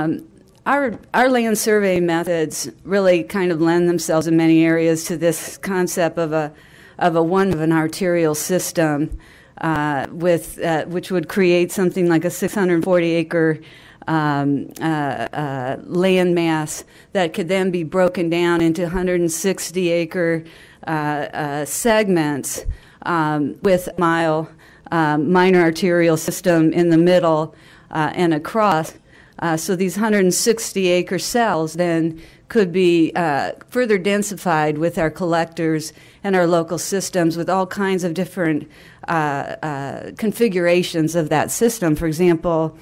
Um, our, our land survey methods really kind of lend themselves in many areas to this concept of a, of a one of an arterial system, uh, with, uh, which would create something like a 640 acre um, uh, uh, land mass that could then be broken down into 160 acre uh, uh, segments um, with a mile um, minor arterial system in the middle and across. Uh, so these 160 acre cells then could be uh, further densified with our collectors and our local systems with all kinds of different uh, uh configurations of that system. For example,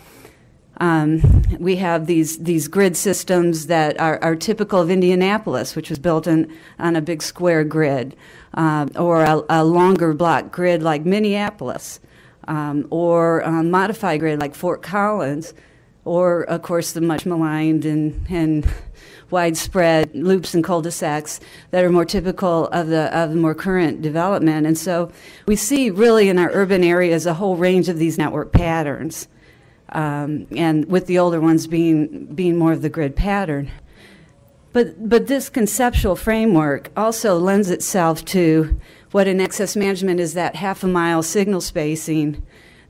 um, we have these these grid systems that are, are, typical of Indianapolis, which was built in, on a big square grid, uh, or a, a, longer block grid like Minneapolis, um, or a modified grid like Fort Collins or of course the much maligned and, and widespread loops and cul-de-sacs that are more typical of the of the more current development. And so we see really in our urban areas a whole range of these network patterns, um, and with the older ones being being more of the grid pattern. But but this conceptual framework also lends itself to what in access management is that half a mile signal spacing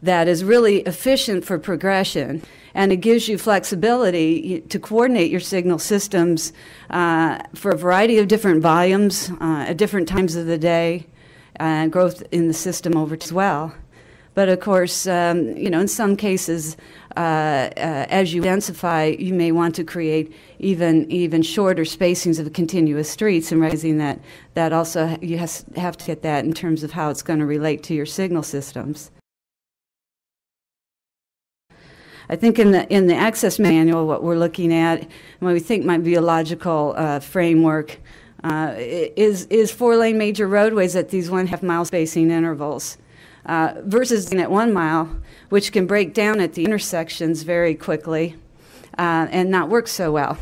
that is really efficient for progression and it gives you flexibility to coordinate your signal systems uh, for a variety of different volumes uh, at different times of the day and growth in the system over as well. But of course, um, you know, in some cases, uh, uh, as you densify, you may want to create even even shorter spacings of continuous streets, and raising that that also you has, have to get that in terms of how it's going to relate to your signal systems. I think in the in the access manual, what we're looking at, what we think might be a logical uh, framework, uh, is is four lane major roadways at these one half mile spacing intervals, uh, versus at one mile, which can break down at the intersections very quickly. Uh, and not work so well.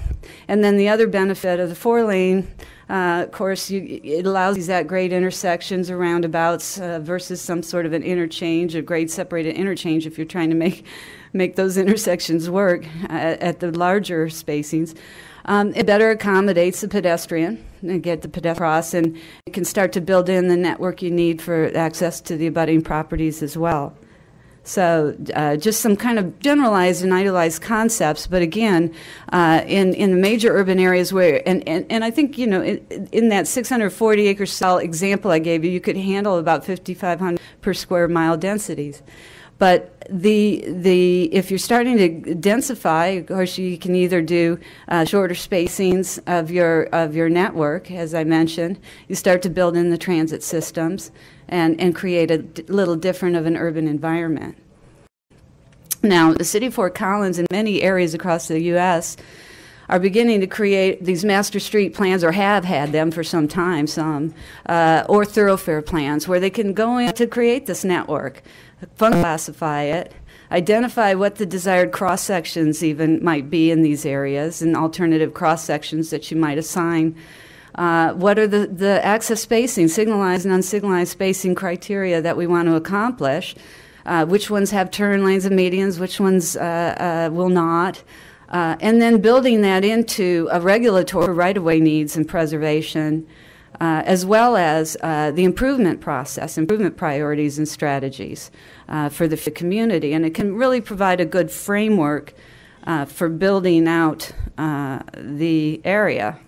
And then the other benefit of the four lane uh, of course, you, it allows these at grade intersections or roundabouts uh, versus some sort of an interchange, a grade separated interchange if you're trying to make make those intersections work at, at the larger spacings. Um, it better accommodates the pedestrian and get the pedestrian across, and it can start to build in the network you need for access to the abutting properties as well. So, uh, just some kind of generalized and idealized concepts, but again, uh, in, in the major urban areas where, and, and, and I think, you know, in, in that 640 acre cell example I gave you, you could handle about 5,500 per square mile densities. But the the if you're starting to densify, of course, you can either do uh, shorter spacings of your of your network, as I mentioned. You start to build in the transit systems and and create a little different of an urban environment. Now, the city of Fort Collins and many areas across the U.S. are beginning to create these master street plans, or have had them for some time, some, uh, or thoroughfare plans, where they can go in to create this network classify it, identify what the desired cross sections even might be in these areas and alternative cross sections that you might assign. Uh, what are the, the access spacing, signalized and unsignalized spacing criteria that we want to accomplish? Uh, which ones have turn lanes and medians, which ones uh, uh will not? Uh, and then building that into a regulatory right of way needs and preservation uh, as well as uh, the improvement process, improvement priorities and strategies uh, for the community. And it can really provide a good framework uh, for building out uh, the area.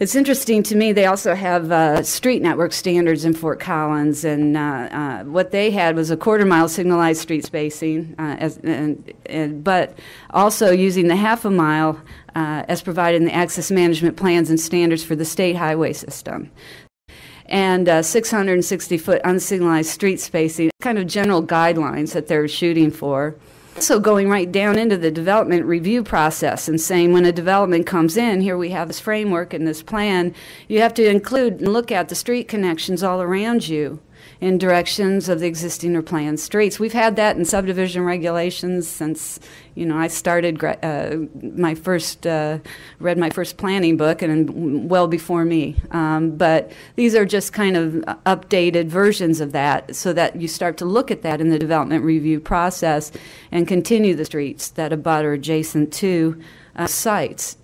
It's interesting to me, they also have uh, street network standards in Fort Collins, and uh, uh, what they had was a quarter mile signalized street spacing, uh, as, and, and, but also using the half a mile uh, as provided in the access management plans and standards for the state highway system. And uh, 660 foot unsignalized street spacing, kind of general guidelines that they're shooting for. So going right down into the development review process and saying when a development comes in, here we have this framework and this plan, you have to include and look at the street connections all around you in directions of the existing or planned streets. We've had that in subdivision regulations since, you know, I started uh, my first, uh, read my first planning book and well before me. Um, but these are just kind of updated versions of that so that you start to look at that in the development review process and continue the streets that abut or adjacent to uh, sites